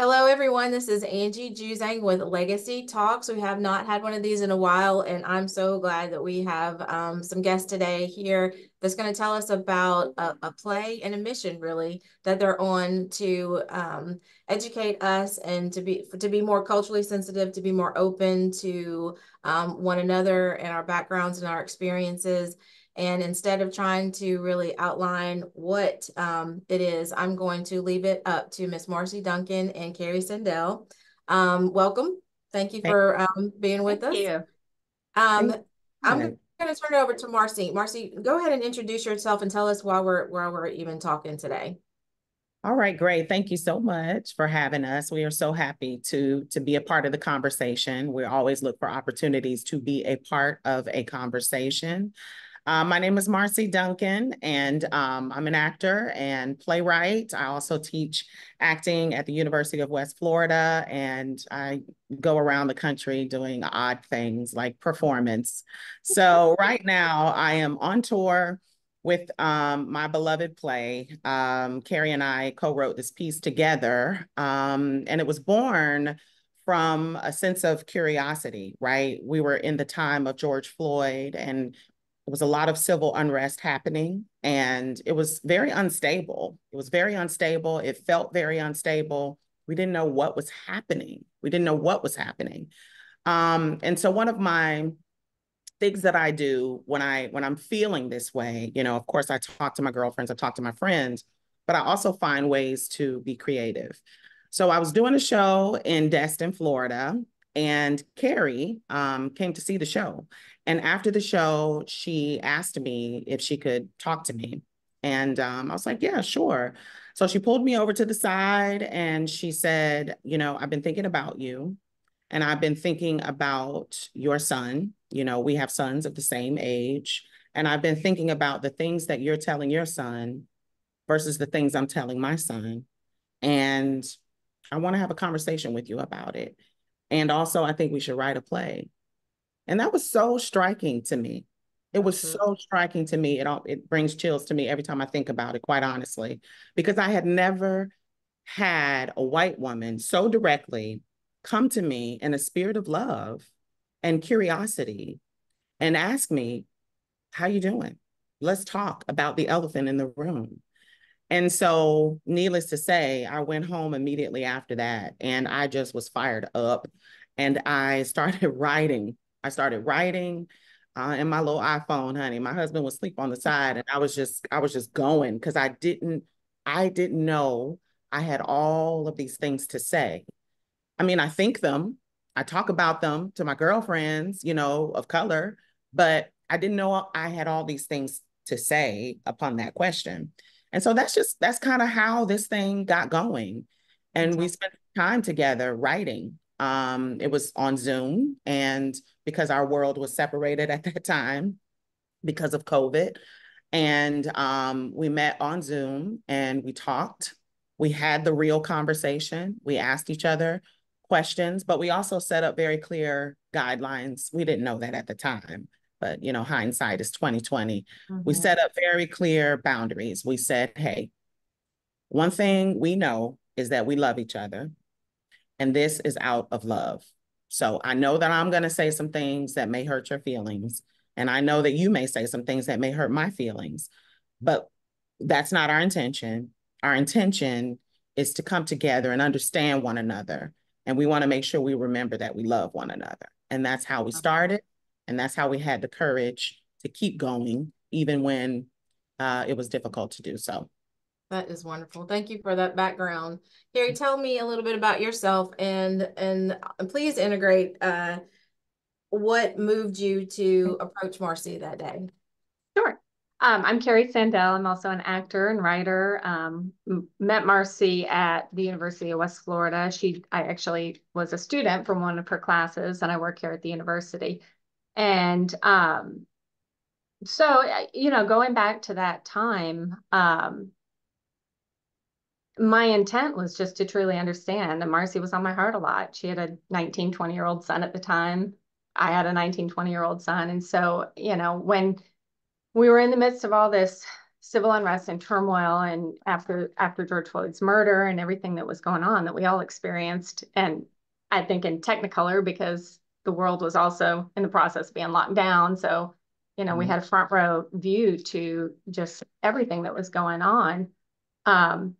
Hello, everyone. This is Angie Juzang with Legacy Talks. We have not had one of these in a while, and I'm so glad that we have um, some guests today here that's going to tell us about a, a, play and a mission, really, that they're on to um, educate us and to be to be more culturally sensitive, to be more open to um, one another and our backgrounds and our experiences. And instead of trying to really outline what um, it is, I'm going to leave it up to Miss Marci Duncan and Kerry Sandell. Um, welcome. Thank you for um, being with Thank us. You. Um, I'm going to turn it over to Marci. Marci, go ahead and introduce yourself and tell us why we're why we're even talking today. All right, great. Thank you so much for having us. We are so happy to to be a part of the conversation. We always look for opportunities to be a part of a conversation. Uh, my name is Marci Duncan, and um, I'm an actor and playwright. I also teach acting at the University of West Florida, and I go around the country doing odd things like performance. So right now, I am on tour with um, my beloved play. Um, Kerry and I co-wrote this piece together, um, and it was born from a sense of curiosity, right? We were in the time of George Floyd and there was a lot of civil unrest happening and it was very unstable. It was very unstable. It felt very unstable. We didn't know what was happening. We didn't know what was happening. Um, and so one of my things that I do when I when I'm feeling this way, you know, of course I talk to my girlfriends, I talk to my friends, but I also find ways to be creative. So I was doing a show in Destin, Florida, and Kerry um, came to see the show. And after the show, she asked me if she could talk to me. And um, I was like, yeah, sure. So she pulled me over to the side and she said, you know, I've been thinking about you and I've been thinking about your son. You know, we have sons of the same age. And I've been thinking about the things that you're telling your son versus the things I'm telling my son. And I want to have a conversation with you about it. And also, I think we should write a play. And that was so striking to me. It was mm-hmm. so striking to me. It all it brings chills to me every time I think about it, quite honestly, because I had never had a white woman so directly come to me in a spirit of love and curiosity and ask me, how you doing? Let's talk about the elephant in the room. And so, needless to say, I went home immediately after that and I just was fired up and I started writing I started writing uh, in my little iPhone, honey. My husband was asleep on the side, and I was just, I was just going because I didn't, I didn't know I had all of these things to say. I mean, I think them, I talk about them to my girlfriends, you know, of color, but I didn't know I had all these things to say upon that question. And so that's just, that's kind of how this thing got going. And we spent time together writing. Um, it was on Zoom, and because our world was separated at that time because of COVID. And um, we met on Zoom and we talked. We had the real conversation. We asked each other questions, but we also set up very clear guidelines. We didn't know that at the time, but you know, hindsight is 2020. Mm-hmm. We set up very clear boundaries. We said, hey, one thing we know is that we love each other and this is out of love. So I know that I'm going to say some things that may hurt your feelings. And I know that you may say some things that may hurt my feelings, but that's not our intention. Our intention is to come together and understand one another. And we want to make sure we remember that we love one another. And that's how we started. And that's how we had the courage to keep going, even when uh, it was difficult to do so. That is wonderful. Thank you for that background. Kerry, tell me a little bit about yourself and and please integrate uh, what moved you to approach Marci that day. Sure. Um, I'm Kerry Sandell. I'm also an actor and writer. Um, met Marci at the University of West Florida. She, I actually was a student from one of her classes, and I work here at the university. And um, so, you know, going back to that time, um, my intent was just to truly understand and marci was on my heart a lot. She had a 19 20 year old son at the time. I had a 19 20 year old son. And so you know when we were in the midst of all this civil unrest and turmoil and after after George Floyd's murder and everything that was going on that we all experienced and I think in technicolor because the world was also in the process of being locked down. So you know mm-hmm. we had a front row view to just everything that was going on. Um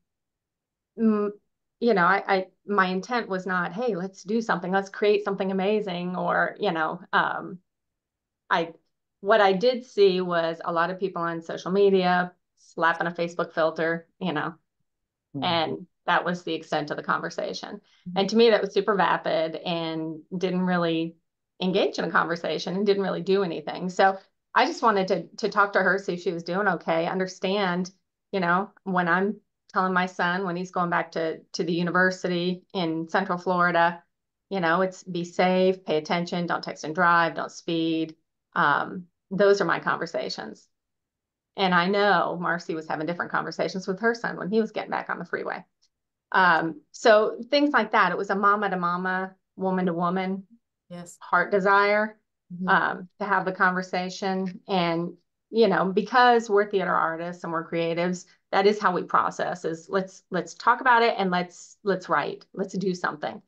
you know I, I my intent was not hey let's do something let's create something amazing or you know um I what I did see was a lot of people on social media slapping a Facebook filter, you know, mm-hmm. and that was the extent of the conversation. Mm-hmm. And to me, that was super vapid and didn't really engage in a conversation and didn't really do anything. So I just wanted to to talk to her, see if she was doing okay, understand, you know, when I'm telling my son when he's going back to to the university in Central Florida, you know, it's be safe, pay attention, don't text and drive, don't speed, um, those are my conversations. And I know Marci was having different conversations with her son when he was getting back on the freeway. Um, so things like that. It was a mama to mama, woman to woman, yes, heart desire mm-hmm. um, to have the conversation. And you know, because we're theater artists and we're creatives, that is how we process. Is let's let's talk about it and let's let's write. Let's do something.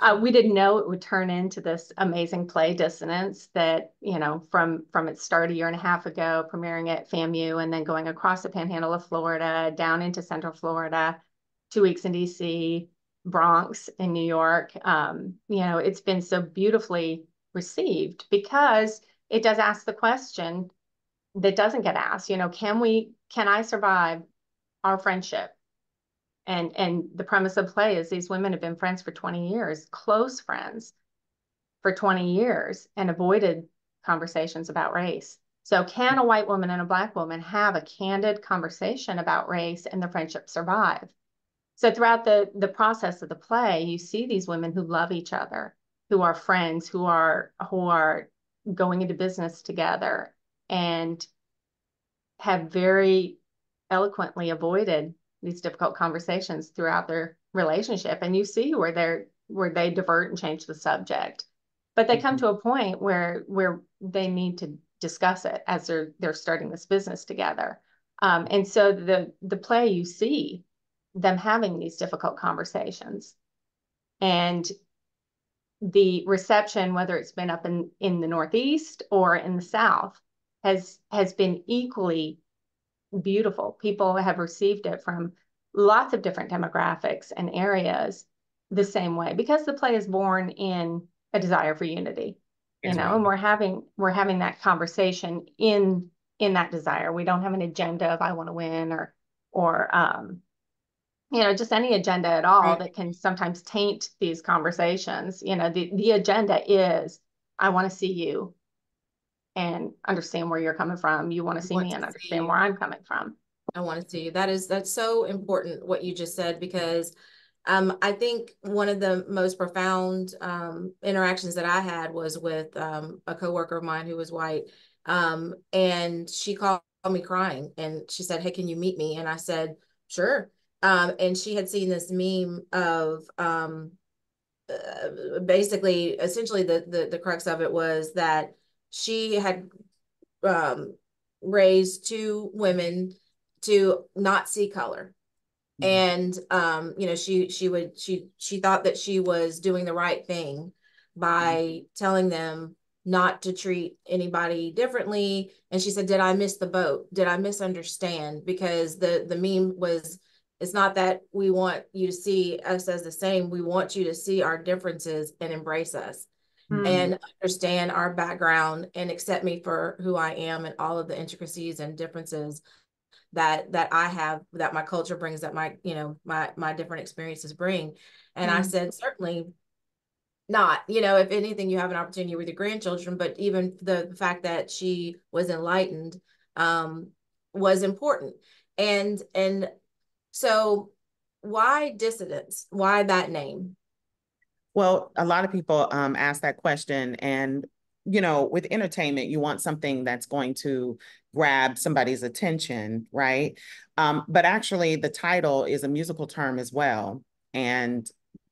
Uh, we didn't know it would turn into this amazing play dissonance that you know from from its start a year and a half ago premiering at famu and then going across the panhandle of florida down into central florida two weeks in dc bronx in new york um, you know it's been so beautifully received because it does ask the question that doesn't get asked you know can we can i survive our friendship. And and the premise of play is these women have been friends for 20 years close friends for 20 years and avoided conversations about race. So can a white woman and a black woman have a candid conversation about race and the friendship survive? So throughout the the process of the play you see these women who love each other who are friends who are who are going into business together and have very eloquently avoided these difficult conversations throughout their relationship. And you see where they're where they divert and change the subject. But they come mm-hmm. to a point where where they need to discuss it as they're they're starting this business together. Um, and so the the play you see them having these difficult conversations and the reception whether it's been up in in the northeast or in the south has has been equally beautiful. People have received it from lots of different demographics and areas the same way because the play is born in a desire for unity you know and we're having we're having that conversation in in that desire we don't have an agenda of i want to win or or um you know just any agenda at all right. that can sometimes taint these conversations you know the the agenda is i want to see you and understand where you're coming from. You want to see me and understand where I'm coming from. I want to see you. That is that's so important what you just said because um, I think one of the most profound um, interactions that I had was with um, a coworker of mine who was white, um, and she called me crying and she said, "Hey, can you meet me?" And I said, "Sure." Um, and she had seen this meme of um, uh, basically, essentially, the, the the crux of it was that she had um, raised two women to not see color. Mm-hmm. and um, you know she she would she she thought that she was doing the right thing by mm-hmm. telling them not to treat anybody differently. And she said did i miss the boat? Did i misunderstand? Because the the meme was it's not that we want you to see us as the same. We want you to see our differences and embrace us mm. and understand our background and accept me for who I am and all of the intricacies and differences that that I have that my culture brings that my you know my my different experiences bring. And mm. I said certainly not. You know if anything you have an opportunity with your grandchildren but even the fact that she was enlightened um was important. And and so why dissonance why that name well, a lot of people um, ask that question, and you know, with entertainment, you want something that's going to grab somebody's attention, right? Um, but actually, the title is a musical term as well, and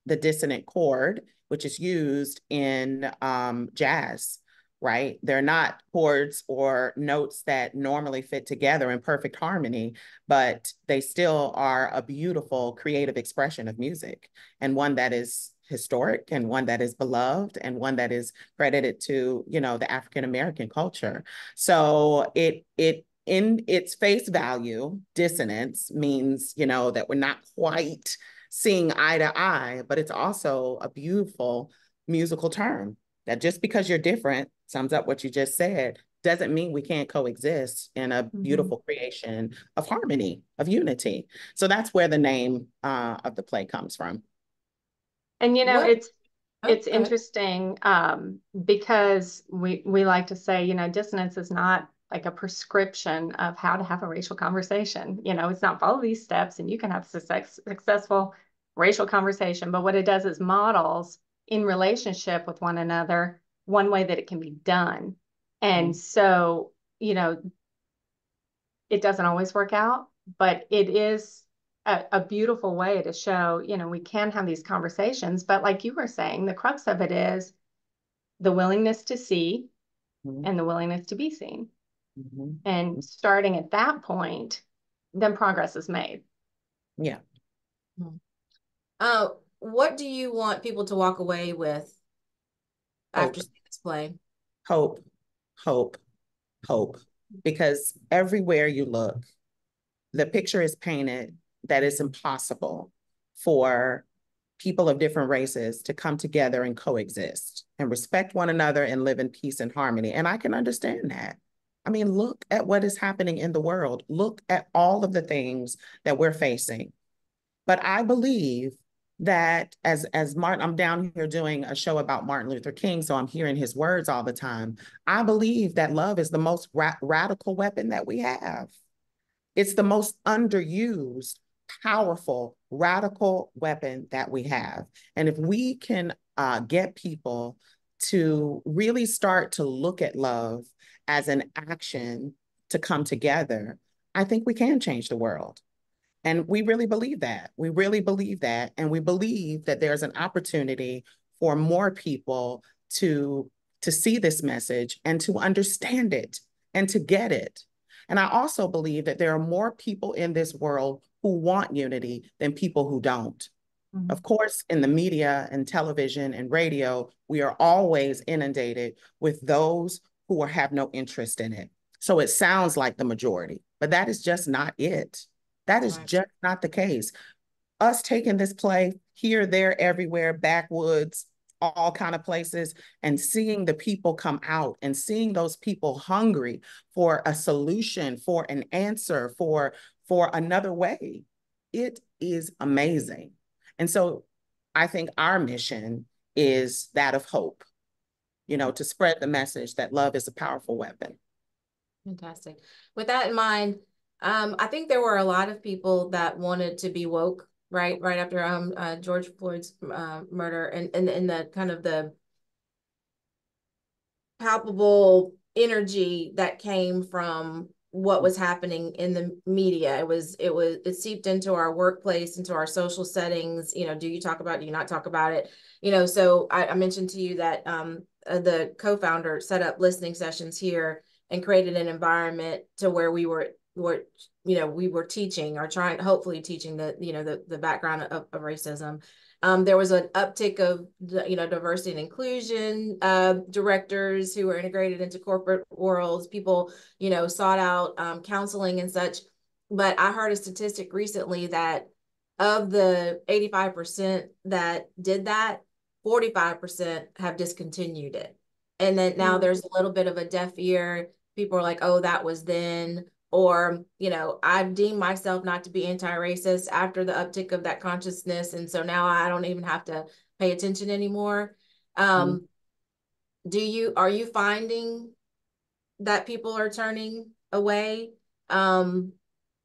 the dissonant chord, which is used in um, jazz, right? They're not chords or notes that normally fit together in perfect harmony, but they still are a beautiful creative expression of music and one that is historic and one that is beloved and one that is credited to, you know, the African American culture. So it it in its face value, dissonance means, you know, that we're not quite seeing eye to eye, but it's also a beautiful musical term that just because you're different sums up what you just said doesn't mean we can't coexist in a mm-hmm. beautiful mm-hmm. creation of harmony of unity so that's where the name uh, of the play comes from and you know what? it's oh, it's okay. interesting um, because we we like to say you know dissonance is not like a prescription of how to have a racial conversation you know it's not follow these steps and you can have success, successful racial conversation but what it does is models in relationship with one another one way that it can be done. And mm-hmm. so, you know, it doesn't always work out, but it is a, a, beautiful way to show, you know, we can have these conversations. But like you were saying, the crux of it is the willingness to see mm-hmm. and the willingness to be seen. Mm-hmm. And starting at that point, then progress is made. Yeah. Mm-hmm. Uh, what do you want people to walk away with after seeing this play? Hope, hope, hope. Because everywhere you look, the picture is painted that it's impossible for people of different races to come together and coexist and respect one another and live in peace and harmony. And I can understand that. I mean, look at what is happening in the world. Look at all of the things that we're facing. But I believe that as as Martin, I'm down here doing a show about Martin Luther King, so I'm hearing his words all the time. I believe that love is the most ra radical weapon that we have. It's the most underused, powerful, radical weapon that we have. And if we can uh, get people to really start to look at love as an action to come together, I think we can change the world. And we really believe that. We really believe that. And we believe that there's an opportunity for more people to, to see this message and to understand it and to get it. And I also believe that there are more people in this world who want unity than people who don't. Mm-hmm. Of course, in the media and television and radio, we are always inundated with those who are, have no interest in it. So it sounds like the majority, but that is just not it. That is right. just not the case. Us taking this play here, there, everywhere, backwoods, all kind of places and seeing the people come out and seeing those people hungry for a solution for an answer for for another way. It is amazing. And so i think our mission is that of hope you know to spread the message that love is a powerful weapon. Fantastic. With that in mind um, I think there were a lot of people that wanted to be woke, right? Right after um uh, George Floyd's uh, murder, and and in the kind of the palpable energy that came from what was happening in the media it was it was it seeped into our workplace into our social settings you know do you talk about do you not talk about it you know so i, I mentioned to you that um uh, the co-founder set up listening sessions here and created an environment to where we were were you know we were teaching or trying hopefully teaching the you know the, the background of, of racism. Um, there was an uptick of you know diversity and inclusion uh, directors who were integrated into corporate worlds. People you know sought out um, counseling and such. But i heard a statistic recently that of the 85% that did that 45% have discontinued it. And then now mm. there's a little bit of a deaf ear. People are like oh that was then or you know i've deemed myself not to be anti-racist after the uptick of that consciousness and so now i don't even have to pay attention anymore. Um mm do you are you finding that people are turning away um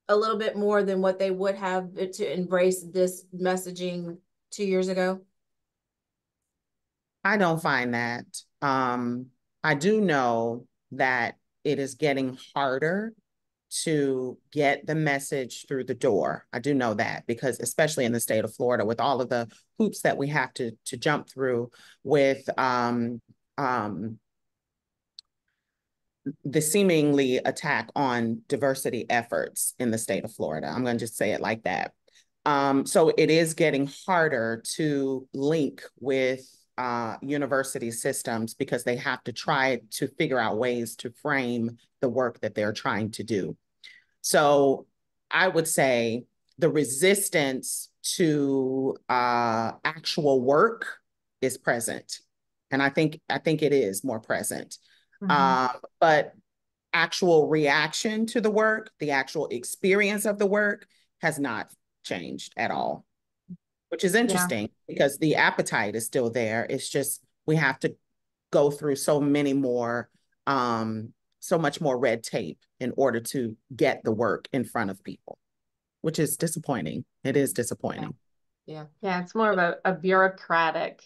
a little bit more than what they would have to embrace this messaging two years ago? I don't find that. Um i do know that it is getting harder to get the message through the door. I do know that because especially in the state of Florida with all of the hoops that we have to to jump through with um um the seemingly attack on diversity efforts in the state of Florida. I'm going to just say it like that. Um, so it is getting harder to link with uh, university systems because they have to try to figure out ways to frame the work that they're trying to do. So I would say the resistance to uh, actual work is present. And I think I think it is more present. Mm-hmm. Uh, but actual reaction to the work, the actual experience of the work has not changed at all, which is interesting yeah. because the appetite is still there. It's just we have to go through so many more, um, so much more red tape in order to get the work in front of people, which is disappointing. It is disappointing. Yeah. Yeah. It's more of a, a bureaucratic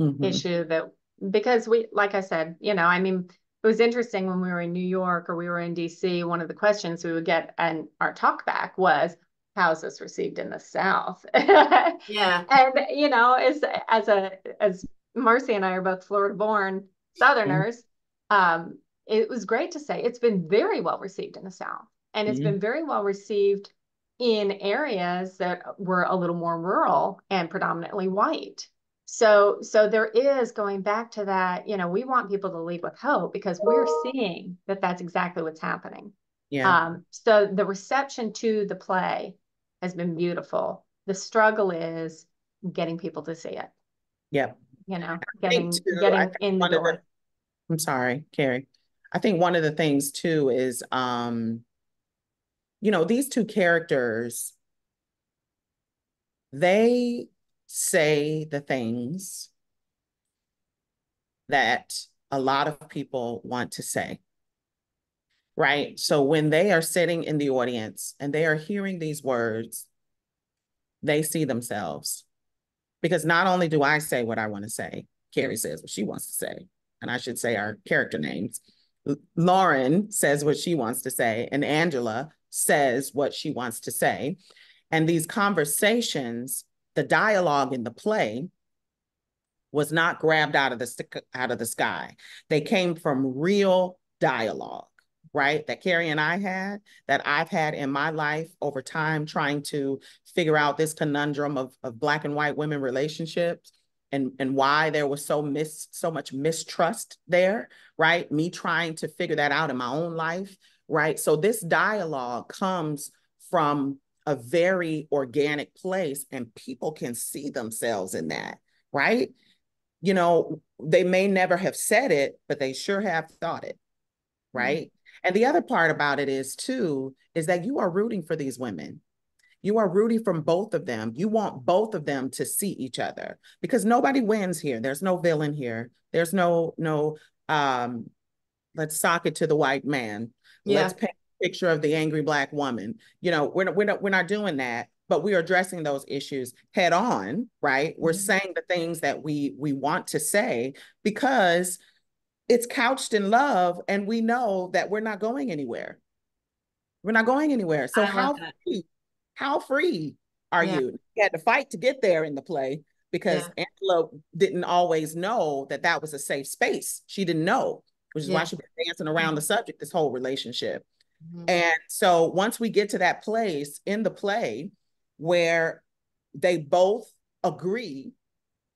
mm-hmm. issue that because we, like I said, you know, I mean, it was interesting when we were in New York or we were in DC, one of the questions we would get and our talk back was, how's this received in the South? yeah. And, you know, as, as a, as Marci and I are both Florida born Southerners, mm-hmm. um, it was great to say it's been very well received in the South and it's mm-hmm. been very well received in areas that were a little more rural and predominantly white. So, so there is going back to that, you know, we want people to lead with hope because we're seeing that that's exactly what's happening. Yeah. Um, so the reception to the play has been beautiful. The struggle is getting people to see it. Yep. You know, getting too, getting in the door. The, I'm sorry, Kerry. I think one of the things too is um, you know, these two characters, they say the things that a lot of people want to say. Right. So when they are sitting in the audience and they are hearing these words, they see themselves. Because not only do I say what I want to say, Kerry says what she wants to say, and I should say our character names. Lauren says what she wants to say, and Angela says what she wants to say. And these conversations the dialogue in the play was not grabbed out of the out of the sky. They came from real dialogue, right? That Kerry and I had, that I've had in my life over time, trying to figure out this conundrum of, of black and white women relationships and, and why there was so mis so much mistrust there, right? Me trying to figure that out in my own life, right? So this dialogue comes from a very organic place and people can see themselves in that, right? You know, they may never have said it, but they sure have thought it, mm-hmm. right? And the other part about it is, too, is that you are rooting for these women. You are rooting from both of them. You want both of them to see each other because nobody wins here. There's no villain here. There's no, no, um, let's sock it to the white man. Yeah. Let's pay picture of the angry black woman. You know, we're not, we're not, we're not doing that, but we are addressing those issues head on, right? We're mm-hmm. saying the things that we we want to say because it's couched in love and we know that we're not going anywhere. We're not going anywhere. So how free, how free are yeah. you? You had to fight to get there in the play because yeah. Angela didn't always know that that was a safe space. She didn't know, which is yeah. why she was dancing around mm-hmm. the subject this whole relationship. Mm-hmm. And so once we get to that place in the play where they both agree,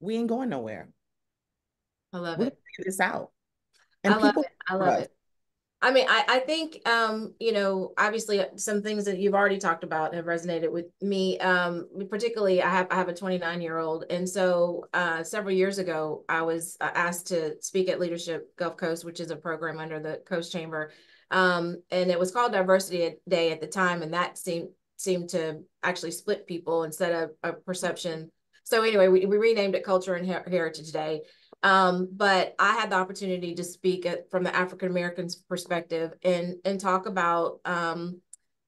we ain't going nowhere. I love we it. this out. And I love it. I love it. I mean, I, I think, um, you know, obviously some things that you've already talked about have resonated with me. Um, particularly, I have I have a 29 year old, and so uh, several years ago, I was uh, asked to speak at Leadership Gulf Coast, which is a program under the Coast Chamber, um, and it was called Diversity Day at the time, and that seemed seemed to actually split people instead of a perception. So anyway, we, we renamed it Culture and Her Heritage Day. Um, but I had the opportunity to speak at, from the African Americans perspective and and talk about um,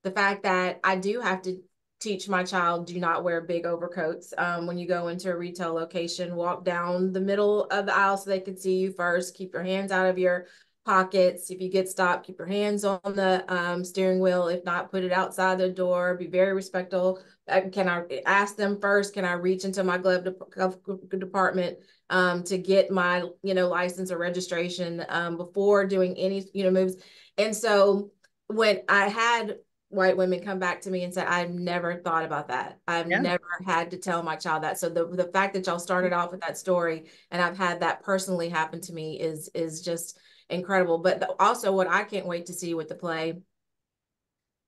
the fact that I do have to teach my child do not wear big overcoats. Um, when you go into a retail location walk down the middle of the aisle so they can see you first. Keep your hands out of your pockets. If you get stopped, keep your hands on the um, steering wheel. If not, put it outside the door. Be very respectful. Uh, can I ask them first? Can I reach into my glove de department um, to get my you know license or registration um, before doing any you know moves? And so when I had white women come back to me and said, I've never thought about that. I've yeah. never had to tell my child that. So the, the fact that y'all started off with that story and I've had that personally happen to me is is just incredible. But the, also what I can't wait to see with the play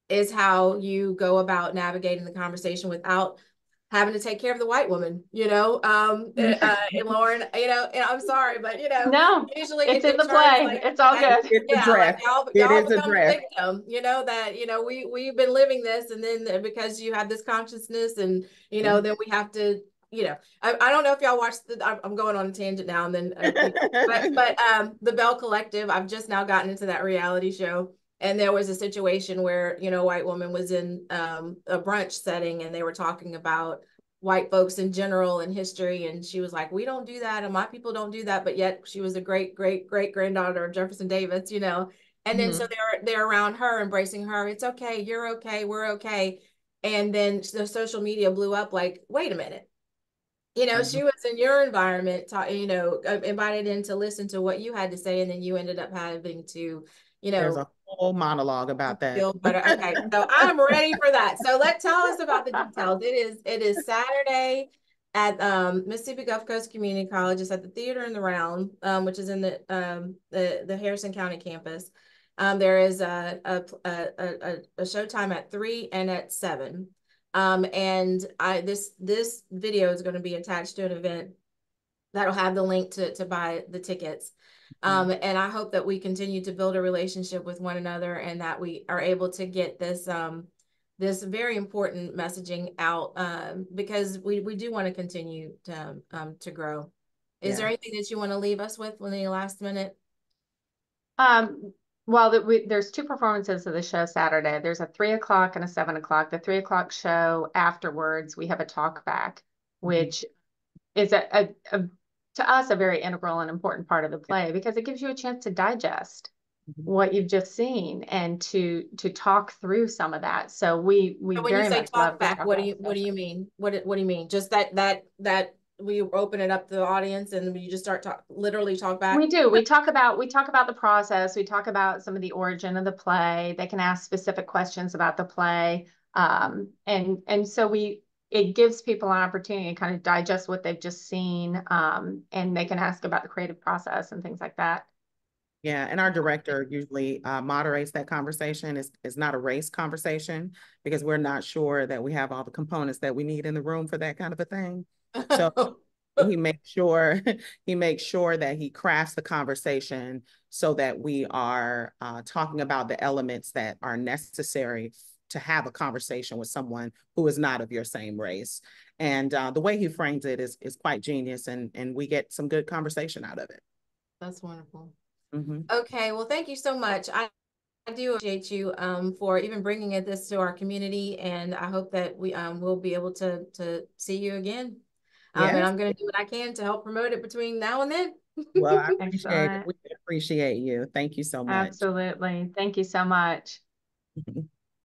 is how you go about navigating the conversation without having to take care of the white woman, you know, um, uh, and Lauren, you know, and I'm sorry, but you know, no, usually it's in the play. Like, it's all good. It's yeah, like y'all, y'all it is victim, you know, that, you know, we, we've been living this and then because you have this consciousness and, you know, mm-hmm. then we have to, you know, I, I don't know if y'all watched the, I'm going on a tangent now and then, uh, but, but um, the Belle Collective, I've just now gotten into that reality show. And there was a situation where you know a white woman was in um, a brunch setting and they were talking about white folks in general and history. And she was like we don't do that and my people don't do that. But yet she was a great great great granddaughter of jefferson davis you know? And then mm-hmm. so they're they're around her embracing her. It's okay. You're okay. We're okay. And then the social media blew up like wait a minute you know mm-hmm. she was in your environment ta- you know uh, invited in to listen to what you had to say and then you ended up having to you know There's a whole monologue about that. Okay, so I'm ready for that. So let tell us about the details. It is it is Saturday at um, Mississippi Gulf Coast Community College. It's at the Theater in the Round, um, which is in the um, the the Harrison County campus. Um, there is a a, a a a showtime at three and at seven. Um, and I this this video is going to be attached to an event that'll have the link to to buy the tickets. Mm-hmm. Um, and I hope that we continue to build a relationship with one another and that we are able to get this um, this very important messaging out um, because we, we do want to continue to, um, to grow. Is yeah. there anything that you want to leave us with in the last minute? Um, well, the, we, there's two performances of the show Saturday. There's a three o'clock and a seven o'clock. The three o'clock show afterwards, we have a talk back, mm-hmm. which is a, a, a to us a very integral and important part of the play because it gives you a chance to digest mm-hmm. what you've just seen and to to talk through some of that. So we we when very you say much talk back, what do you what do you mean? What what do you mean? Just that that that we open it up to the audience and we just start talk literally talk back we do we talk about we talk about the process we talk about some of the origin of the play they can ask specific questions about the play um, and and so we it gives people an opportunity to kind of digest what they've just seen um, and they can ask about the creative process and things like that. Yeah, and our director usually uh, moderates that conversation. It's, it's not a race conversation because we're not sure that we have all the components that we need in the room for that kind of a thing. So he makes sure he makes sure that he crafts the conversation so that we are uh, talking about the elements that are necessary to have a conversation with someone who is not of your same race. And uh, the way he frames it is is quite genius, and and we get some good conversation out of it. That's wonderful. Mm-hmm. Okay, well, thank you so much. I, I do appreciate you um, for even bringing it, this to our community, and I hope that we um, will be able to to see you again. Um, yes. And I'm going to do what I can to help promote it between now and then. well, I appreciate it. We appreciate you. Thank you so much. Absolutely. Thank you so much.